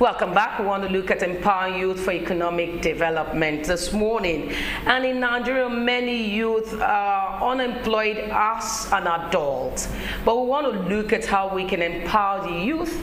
Welcome back. We want to look at empowering youth for economic development this morning. And in Nigeria, many youth are unemployed as an adult. But we want to look at how we can empower the youth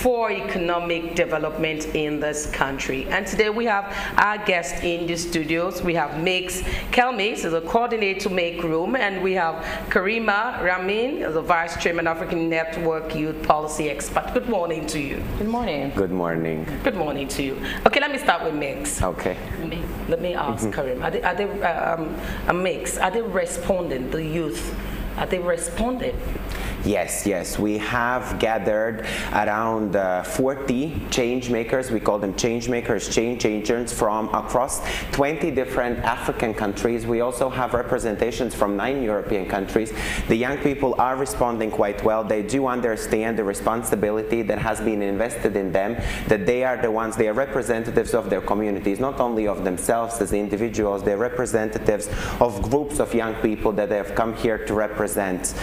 for economic development in this country. And today we have our guest in the studios. We have Miks Celmins, as a coordinator to Make Room, and we have Karima Rhanem, as a vice chairman, African Network Youth Policy Expert. Good morning to you. Good morning. Good morning. Good morning to you. Okay, let me start with Miks. Okay. Let me ask mm -hmm. Karim, are they, are they um, a mix? Are they responding, the youth? Are they responding? Yes, yes. We have gathered around uh, 40 change makers. We call them change makers, change agents from across 20 different African countries. We also have representations from nine European countries. The young people are responding quite well. They do understand the responsibility that has been invested in them, that they are the ones, they are representatives of their communities, not only of themselves as individuals, they're representatives of groups of young people that they have come here to represent.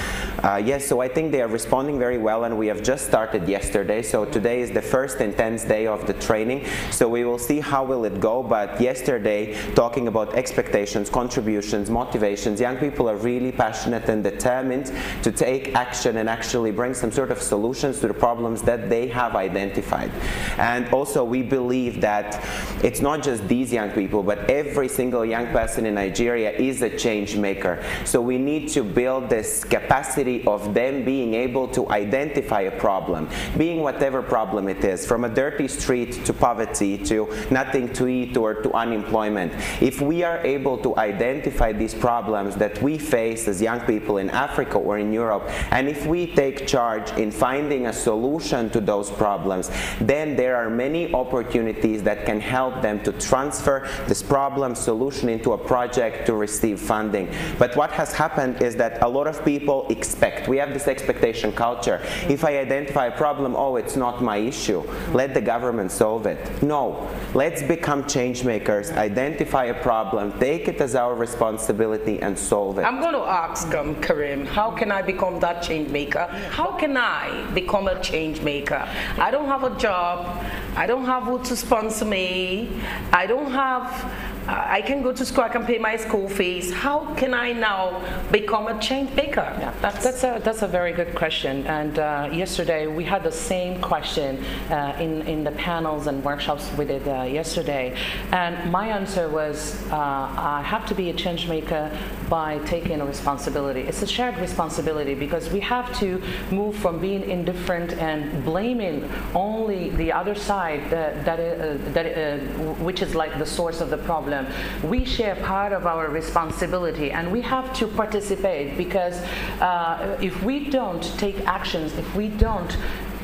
Uh, yes, so I think they are responding very well and we have just started yesterday. So today is the first intense day of the training. So we will see how will it go. But yesterday, talking about expectations, contributions, motivations, young people are really passionate and determined to take action and actually bring some sort of solutions to the problems that they have identified. And also we believe that it's not just these young people, but every single young person in Nigeria is a change maker. So we need to build this capacity of them being able to identify a problem, being whatever problem it is, from a dirty street to poverty to nothing to eat or to unemployment. If we are able to identify these problems that we face as young people in Africa or in Europe, and if we take charge in finding a solution to those problems, then there are many opportunities that can help them to transfer this problem solution into a project to receive funding. But what has happened is that a lot of people expect. We have this expectation culture. If I identify a problem, oh, it's not my issue. Let the government solve it. No, let's become change makers, identify a problem, take it as our responsibility and solve it. I'm going to ask um, Karim, how can I become that change maker? How can I become a change maker? I don't have a job. I don't have who to sponsor me. I don't have I can go to school, I can pay my school fees. How can I now become a change maker? Yeah, that's, that's, a, that's a very good question. And uh, yesterday we had the same question uh, in, in the panels and workshops we did uh, yesterday. And my answer was uh, I have to be a change maker by taking a responsibility. It's a shared responsibility because we have to move from being indifferent and blaming only the other side that, that, uh, that uh, which is like the source of the problem We share part of our responsibility and we have to participate because uh, if we don't take actions, if we don't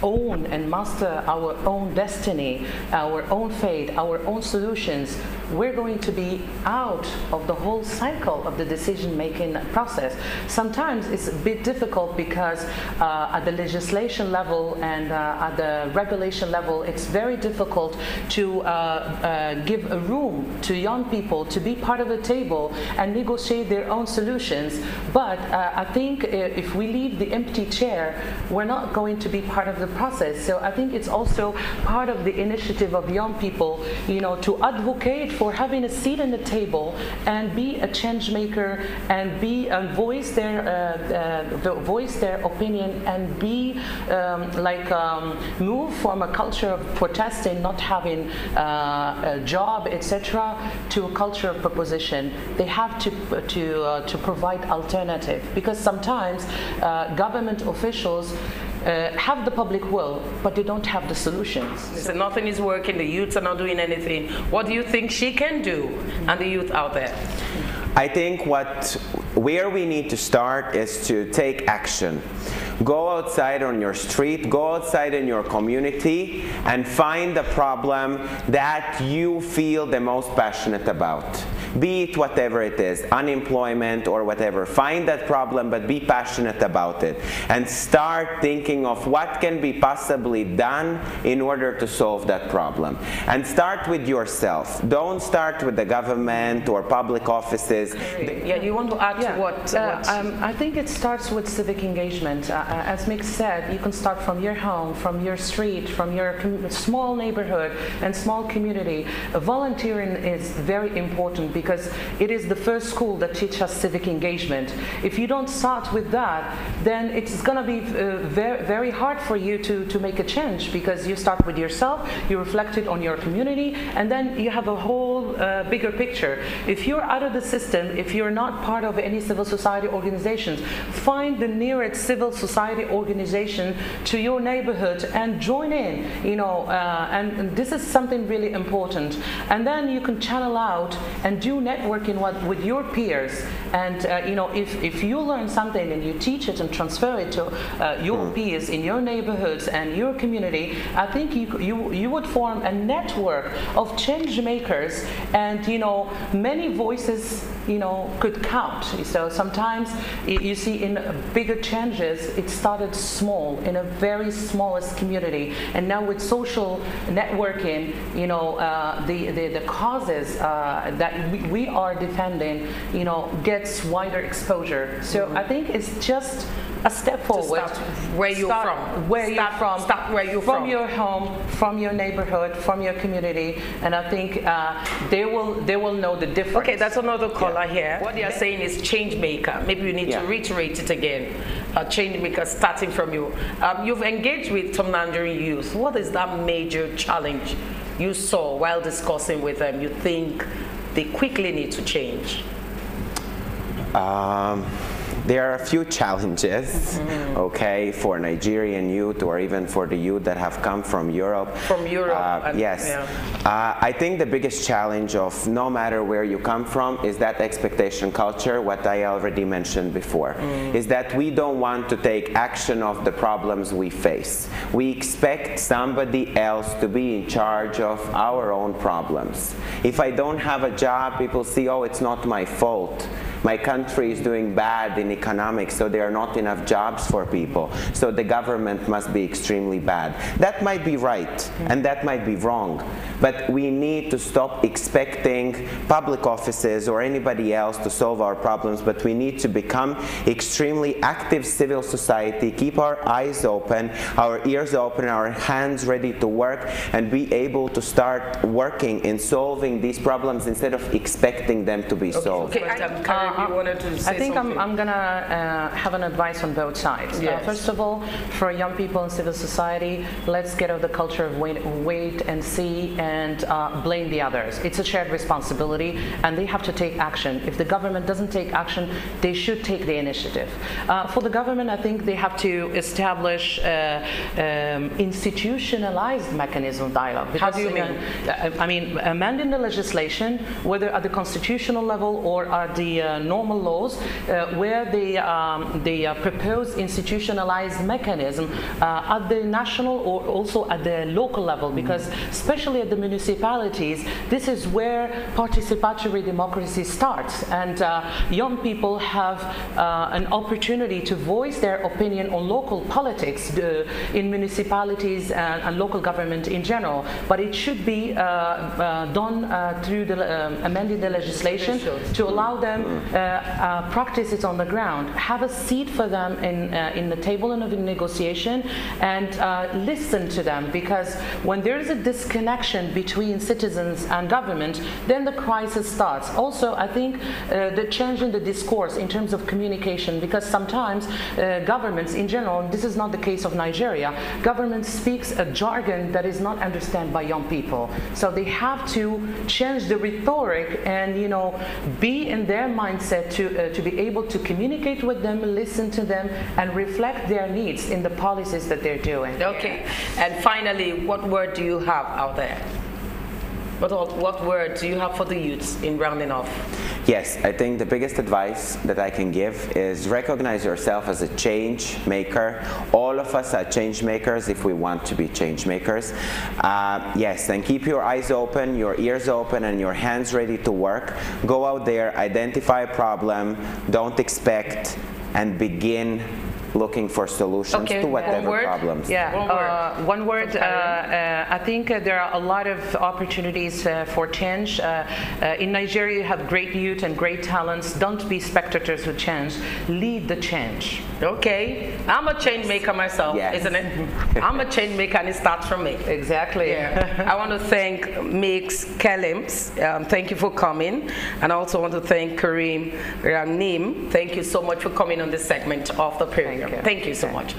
own and master our own destiny, our own fate, our own solutions, we're going to be out of the whole cycle of the decision-making process. Sometimes it's a bit difficult because uh, at the legislation level and uh, at the regulation level, it's very difficult to uh, uh give a room to young people to be part of the table and negotiate their own solutions. But uh, I think if we leave the empty chair, we're not going to be part of the process. So I think it's also part of the initiative of young people, you know, to advocate for having a seat at the table and be a change maker and be and voice their uh, uh, voice their opinion and be um, like um, move from a culture of protesting, not having uh, a job, etc., to a culture of proposition. They have to to uh, to provide alternative because sometimes uh, government officials uh, have the public will, but they don't have the solutions. So nothing is working, the youths are not doing anything. What do you think she can do and the youth out there? I think what where we need to start is to take action. Go outside on your street, go outside in your community and find the problem that you feel the most passionate about be it whatever it is, unemployment or whatever. Find that problem, but be passionate about it. And start thinking of what can be possibly done in order to solve that problem. And start with yourself. Don't start with the government or public offices. Yeah, you want to add yeah. to what? Uh, um, I think it starts with civic engagement. Uh, as Mick said, you can start from your home, from your street, from your small neighborhood and small community. Uh, volunteering is very important because it is the first school that teaches us civic engagement. If you don't start with that, then it's going to be uh, very, very hard for you to, to make a change because you start with yourself, you reflect it on your community, and then you have a whole uh, bigger picture. If you're out of the system, if you're not part of any civil society organizations, find the nearest civil society organization to your neighborhood and join in, you know, uh, and, and, this is something really important. And then you can channel out and do networking with, with your peers. And, uh, you know, if, if you learn something and you teach it and transfer it to uh, your hmm. peers in your neighborhoods and your community, I think you, you, you would form a network of change makers and, you know, many voices you know, could count. So sometimes you see in bigger changes, it started small in a very smallest community, and now with social networking, you know, uh, the, the, the causes uh, that we, we, are defending, you know, gets wider exposure. So mm-hmm. I think it's just a step forward. where you're start from. Where start, you're from. Start where you're from. From your home, from your neighborhood, from your community, and I think uh, they will they will know the difference. Okay, that's another caller yeah. here. What they are saying is change maker. Maybe you need yeah. to reiterate it again. A change maker starting from you. Um, you've engaged with some Nigerian youth. What is that major challenge you saw while discussing with them? You think they quickly need to change? Um, there are a few challenges, mm-hmm. okay, for Nigerian youth or even for the youth that have come from Europe. From Europe. Uh, yes. Yeah. Uh, I think the biggest challenge of no matter where you come from is that expectation culture, what I already mentioned before, mm. is that we don't want to take action of the problems we face. We expect somebody else to be in charge of our own problems. If I don't have a job, people see, oh, it's not my fault my country is doing bad in economics, so there are not enough jobs for people. So the government must be extremely bad. That might be right, and that might be wrong. But we need to stop expecting public offices or anybody else to solve our problems, but we need to become extremely active civil society, keep our eyes open, our ears open, our hands ready to work, and be able to start working in solving these problems instead of expecting them to be okay, solved. Okay, uh, you wanted to say I think something. I'm, I'm going to uh, have an advice on both sides. Uh, yes. Uh, first of all, for young people in civil society, let's get out the culture of wait, wait and see and uh, blame the others. It's a shared responsibility, and they have to take action. If the government doesn't take action, they should take the initiative. Uh, for the government, I think they have to establish uh, um, institutionalized mechanism of dialogue. How do you mean? I mean, amending the legislation, whether at the constitutional level or at the normal laws uh, where they, um, they uh, propose institutionalized mechanism uh, at the national or also at the local level because especially at the municipalities this is where participatory democracy starts. And young people have an opportunity to voice their opinion on local politics in municipalities and, and, local government in general. But it should be done through the um, amending the legislation to allow them uh, uh, practice it on the ground. Have a seat for them in, uh, in the table of negotiation and listen to them because when there is a disconnection between citizens and government, then the crisis starts. Also, I think the change in the discourse in terms of communication because sometimes governments in general, this is not the case of Nigeria, government speaks a jargon that is not understood by young people. So they have to change the rhetoric and you know be in their mind mindset to, uh, to be able to communicate with them, listen to them, and reflect their needs in the policies that they're doing. Okay. And finally, what word do you have out there? What, what word do you have for the youths in rounding off? Yes, I think the biggest advice that I can give is recognize yourself as a change maker. All of us are change makers if we want to be change makers. Uh, yes, and keep your eyes open, your ears open, and your hands ready to work. Go out there, identify a problem, don't expect, and begin looking for solutions Okay, to one whatever word? problems. Yeah, One word. uh, one word. Uh, uh, I think uh, there are a lot of opportunities uh, for change. Uh, uh, in Nigeria, you have great youth and great talents. Don't be spectators with change. Lead the change. Okay, I'm a change maker myself, Yes. isn't it? I'm a change maker and it starts from me. Exactly. Yeah. I want to thank Miks Celmins. Um, thank you for coming. And I also want to thank Kareem Ramnim. Thank you so much for coming on this segment of the program. you. Thank you so much.